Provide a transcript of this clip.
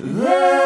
There